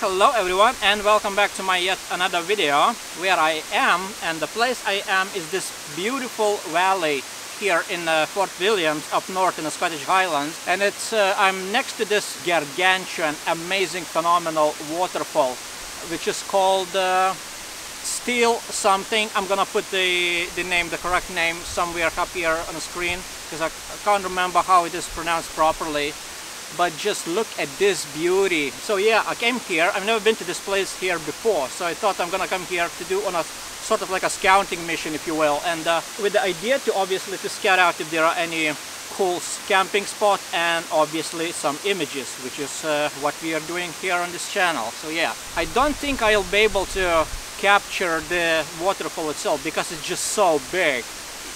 Hello everyone and welcome back to my yet another video where I am and the place I am is this beautiful valley here in uh, Fort Williams up north in the Scottish Highlands and it's uh, I'm next to this gargantuan amazing phenomenal waterfall which is called uh, Steel something. I'm gonna put the the name the correct name somewhere up here on the screen because I can't remember how it is pronounced properly but just look at this beauty. So yeah I came here. I've never been to this place here before so I thought I'm gonna come here to do on a sort of like a scouting mission if you will. And uh, with the idea to obviously to scout out if there are any cool camping spot and obviously some images which is uh, what we are doing here on this channel. So yeah I don't think I'll be able to capture the waterfall itself because it's just so big.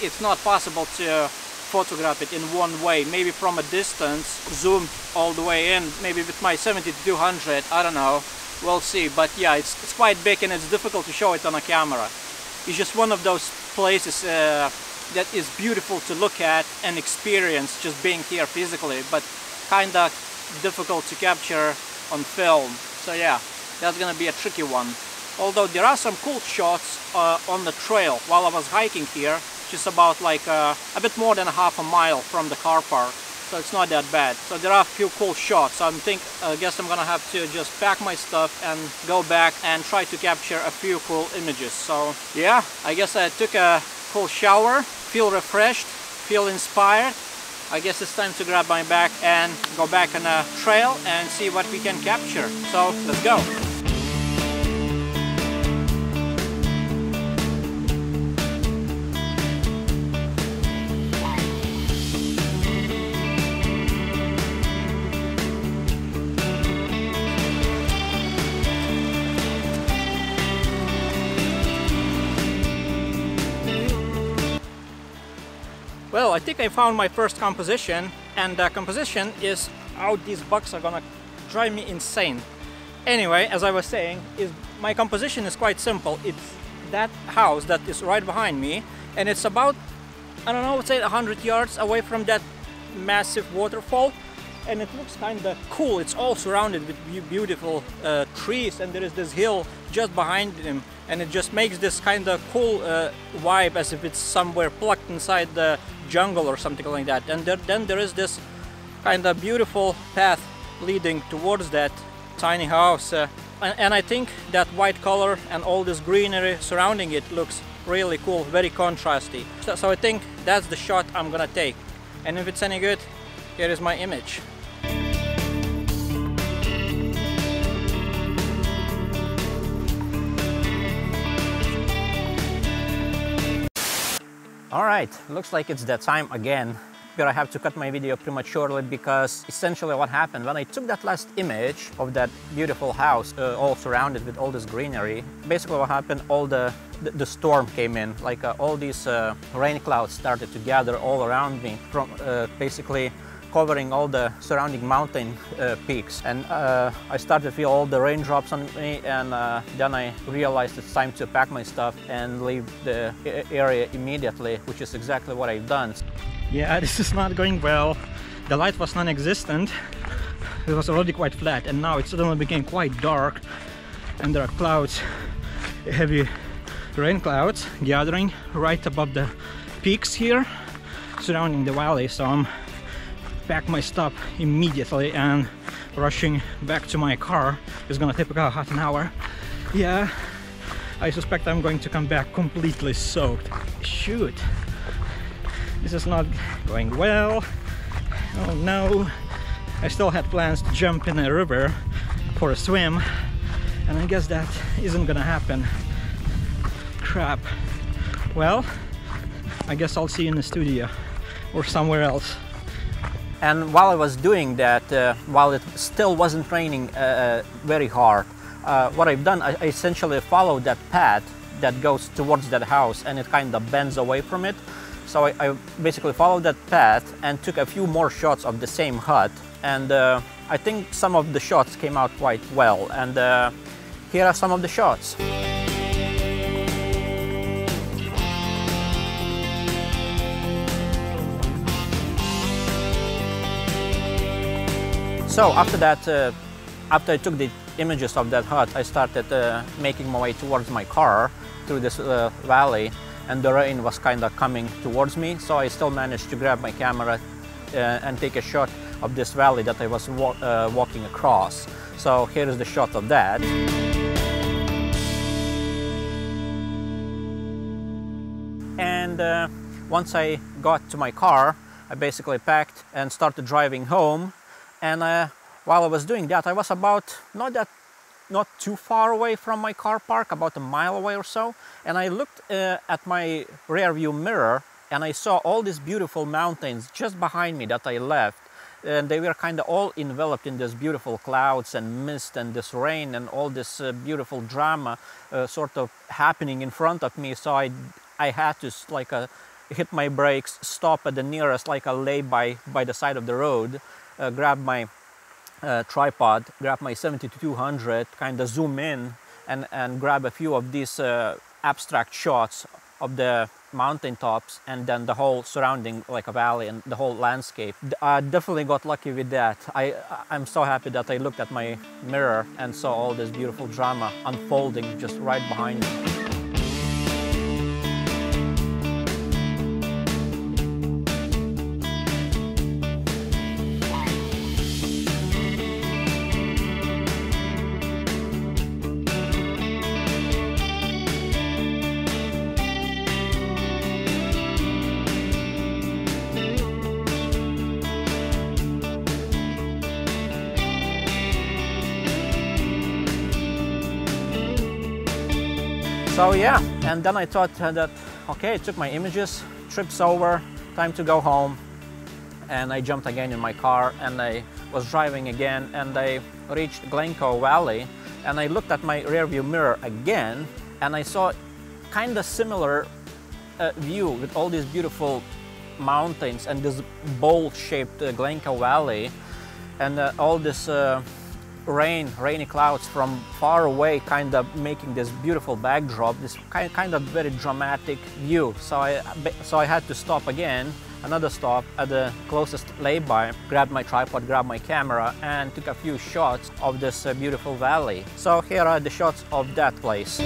It's not possible to photograph it in one way maybe from a distance zoom all the way in maybe with my 70 to 200 I don't know. We'll see but yeah it's, it's quite big and it's difficult to show it on a camera. It's just one of those places uh, that is beautiful to look at and experience just being here physically but kinda difficult to capture on film. So yeah that's gonna be a tricky one. Although there are some cool shots uh, on the trail while I was hiking here just about like uh, a bit more than a half a mile from the car park. So it's not that bad. So there are a few cool shots. I think I guess I'm gonna have to just pack my stuff and go back and try to capture a few cool images. So yeah I guess I took a cool shower feel refreshed feel inspired. I guess it's time to grab my bag and go back on a trail and see what we can capture. So let's go Well, I think I found my first composition and the composition is how these bugs are gonna drive me insane. Anyway, as I was saying, is my composition is quite simple. It's that house that is right behind me and it's about, I don't know, say 100 yards away from that massive waterfall and it looks kind of cool. It's all surrounded with beautiful uh, trees and there is this hill just behind him and it just makes this kind of cool uh, vibe as if it's somewhere plucked inside the jungle or something like that. And there, then there is this kind of beautiful path leading towards that tiny house uh, and, and, I think that white color and all this greenery surrounding it looks really cool very contrasty. So, so I think that's the shot I'm gonna take. And if it's any good here is my image Alright, looks like it's that time again. Where I have to cut my video prematurely because essentially what happened when I took that last image of that beautiful house uh, all surrounded with all this greenery basically what happened all the the, the storm came in. Like uh, all these uh, rain clouds started to gather all around me from uh, basically covering all the surrounding mountain uh, peaks and uh, I started to feel all the raindrops on me and uh, then I realized it's time to pack my stuff and leave the area immediately which is exactly what I've done. Yeah this is not going well. The light was non-existent. It was already quite flat and now it suddenly became quite dark and there are clouds, heavy rain clouds gathering right above the peaks here surrounding the valley so I'm pack my stuff immediately and rushing back to my car is gonna take about half an hour. Yeah I suspect I'm going to come back completely soaked. Shoot this is not going well. Oh no. I still had plans to jump in a river for a swim and I guess that isn't gonna happen. Crap. Well I guess I'll see you in the studio or somewhere else and while I was doing that, uh, while it still wasn't raining uh, uh, very hard, uh, what I've done, I essentially followed that path that goes towards that house and it kind of bends away from it. So I, I, basically followed that path and took a few more shots of the same hut. And uh, I think some of the shots came out quite well. And uh, here are some of the shots. So after that, uh, after I took the images of that hut, I started uh, making my way towards my car through this uh, valley and the rain was kind of coming towards me. So I still managed to grab my camera uh, and take a shot of this valley that I was wa uh, walking across. So here is the shot of that. And uh, once I got to my car, I basically packed and started driving home. And uh, while I was doing that, I was about not that not too far away from my car park, about a mile away or so. And I looked uh, at my rear view mirror and I saw all these beautiful mountains just behind me that I left. And they were kind of all enveloped in this beautiful clouds and mist and this rain and all this uh, beautiful drama uh, sort of happening in front of me. So I, I had to like uh, hit my brakes, stop at the nearest like a lay-by by the side of the road, uh, grab my uh, tripod, grab my 7200, kind of zoom in and, and grab a few of these uh, abstract shots of the mountain tops and then the whole surrounding like a valley and the whole landscape. I definitely got lucky with that. I, I'm so happy that I looked at my mirror and saw all this beautiful drama unfolding just right behind me. So yeah, and then I thought that, okay, I took my images, trip's over, time to go home. And I jumped again in my car and I was driving again and I reached Glencoe Valley and I looked at my rearview mirror again and I saw kind of similar uh, view with all these beautiful mountains and this bowl-shaped uh, Glencoe Valley and uh, all this uh, rain, rainy clouds from far away kind of making this beautiful backdrop, this kind, kind of very dramatic view. So I, so I had to stop again, another stop at the closest lay-by, grabbed my tripod, grabbed my camera and took a few shots of this uh, beautiful valley. So here are the shots of that place.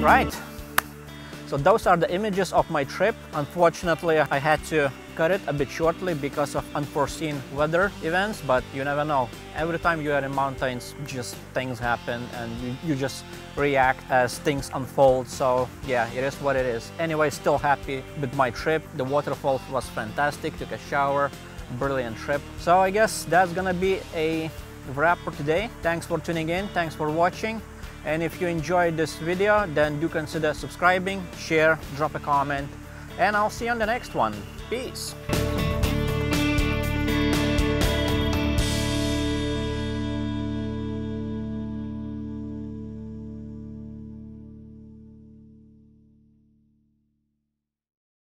Right, so those are the images of my trip. Unfortunately, I had to cut it a bit shortly because of unforeseen weather events, but you never know. Every time you are in mountains, just things happen and you, you just react as things unfold. So yeah, it is what it is. Anyway, still happy with my trip. The waterfall was fantastic, took a shower, brilliant trip. So I guess that's gonna be a wrap for today. Thanks for tuning in, thanks for watching. And if you enjoyed this video, then do consider subscribing, share, drop a comment, and I'll see you on the next one. Peace!